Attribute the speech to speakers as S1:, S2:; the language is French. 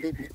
S1: début.